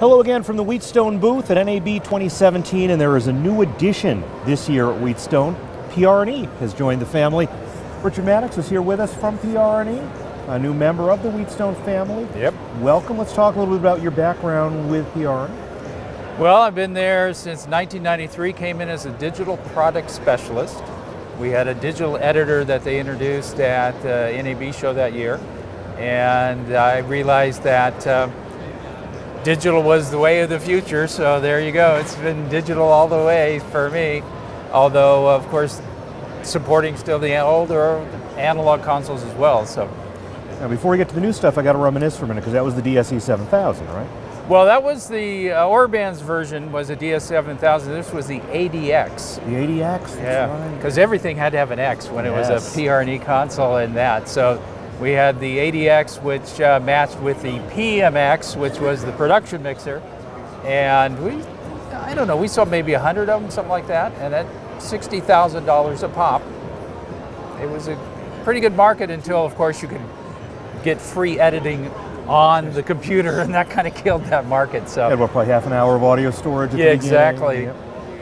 Hello again from the Wheatstone booth at NAB 2017, and there is a new addition this year at Wheatstone. PR&E has joined the family. Richard Maddox is here with us from PR&E, a new member of the Wheatstone family. Yep. Welcome. Let's talk a little bit about your background with PR&E. Well, I've been there since 1993, came in as a digital product specialist. We had a digital editor that they introduced at uh, NAB show that year, and I realized that uh, digital was the way of the future, so there you go. It's been digital all the way for me, although, of course, supporting still the older analog consoles as well. So. Now, before we get to the new stuff, I got to reminisce for a minute because that was the DSE 7000, right? Well, that was the uh, Orban's version was a DS7000. This was the ADX. The ADX. yeah, because right. everything had to have an X when yes. it was a PR&E console and that. So we had the ADX, which uh, matched with the PMX, which was the production mixer, and we, I don't know, we sold maybe a hundred of them, something like that, and at sixty thousand dollars a pop. It was a pretty good market until, of course, you could get free editing on the computer, and that kind of killed that market. So had what, probably half an hour of audio storage. yeah, exactly.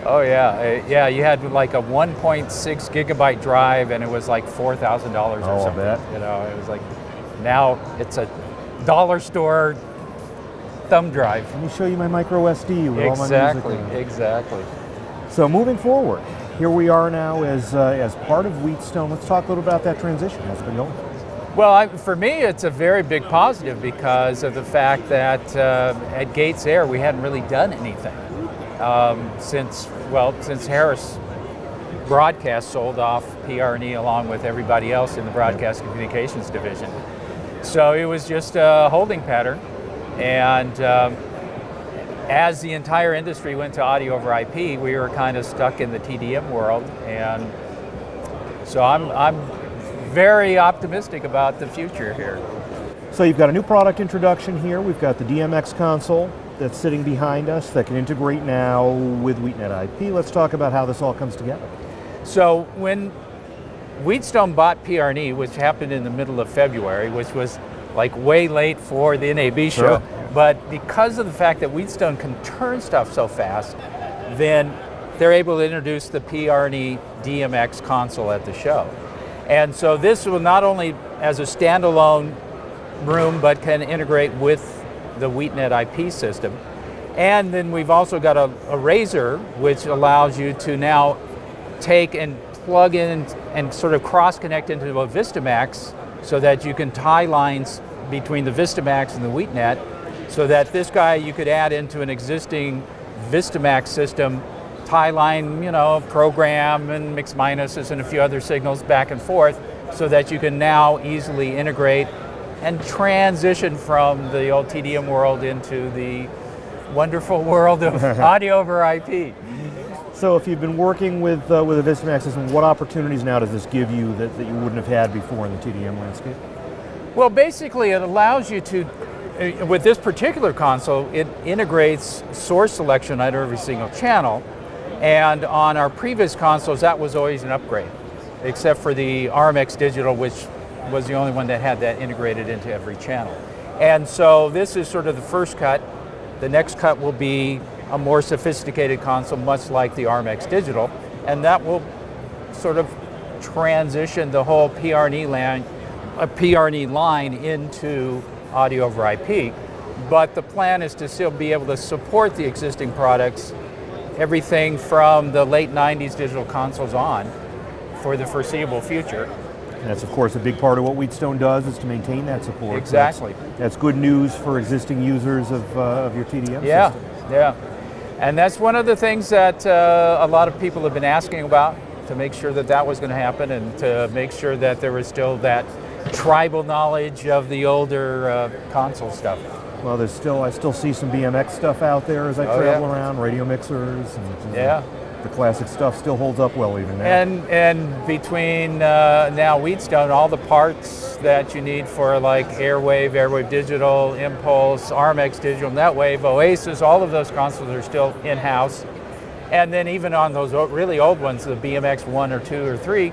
Oh yeah, uh, yeah. You had like a 1.6 gigabyte drive, and it was like four thousand dollars or oh, something. Bet. You know, it was like now it's a dollar store thumb drive. Let me show you my micro SD with exactly, all my music. Exactly. So moving forward, here we are now as uh, as part of Wheatstone. Let's talk a little about that transition. How's it been going? Well, I, for me, it's a very big positive because of the fact that uh, at GatesAir we hadn't really done anything um, since well since Harris Broadcast sold off PR&E along with everybody else in the Broadcast Communications division. So it was just a holding pattern, and um, as the entire industry went to audio over IP, we were kind of stuck in the TDM world, and so I'm I'm very optimistic about the future here. So you've got a new product introduction here. We've got the DMX console that's sitting behind us that can integrate now with WheatNet IP. Let's talk about how this all comes together. So when Wheatstone bought PR&E, which happened in the middle of February, which was like way late for the NAB show, sure. but because of the fact that Wheatstone can turn stuff so fast, then they're able to introduce the PR&E DMX console at the show. And so this will not only as a standalone room, but can integrate with the WheatNet IP system. And then we've also got a, a Razor, which allows you to now take and plug in and sort of cross connect into a Vistamax so that you can tie lines between the Vistamax and the WheatNet so that this guy you could add into an existing Vistamax system tie line, you know, program and mix minuses and a few other signals back and forth so that you can now easily integrate and transition from the old TDM world into the wonderful world of audio over IP. So if you've been working with, uh, with a Vistamax system, what opportunities now does this give you that, that you wouldn't have had before in the TDM landscape? Well, basically it allows you to, uh, with this particular console, it integrates source selection out of every single channel, and on our previous consoles, that was always an upgrade, except for the RMX Digital, which was the only one that had that integrated into every channel. And so this is sort of the first cut. The next cut will be a more sophisticated console, much like the RMX Digital, and that will sort of transition the whole PR&E line, uh, a PR&E line into audio over IP. But the plan is to still be able to support the existing products everything from the late 90s digital consoles on for the foreseeable future. And that's of course a big part of what Wheatstone does is to maintain that support. Exactly. That's, that's good news for existing users of, uh, of your TDM yeah, system. Yeah, and that's one of the things that uh, a lot of people have been asking about to make sure that that was going to happen and to make sure that there was still that tribal knowledge of the older uh, console stuff. Well, there's still I still see some BMX stuff out there as I oh, travel yeah. around, radio mixers, and yeah, the classic stuff still holds up well even now. And and between uh, now Wheatstone, all the parts that you need for like Airwave, Airwave Digital, Impulse, RMX Digital, Netwave, Oasis, all of those consoles are still in house. And then even on those really old ones, the BMX one or two or three,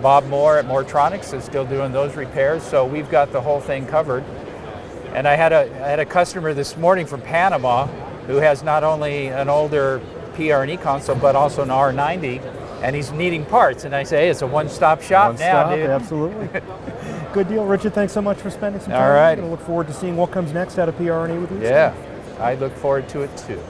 Bob Moore at Moretronics is still doing those repairs. So we've got the whole thing covered. And I had a I had a customer this morning from Panama who has not only an older PR&E console but also an R90, and he's needing parts. And I say, hey, it's a one-stop shop One now, stop, dude. absolutely. Good deal, Richard. Thanks so much for spending some All time. right. Going to look forward to seeing what comes next out of PR&E with you. Yeah, I look forward to it too.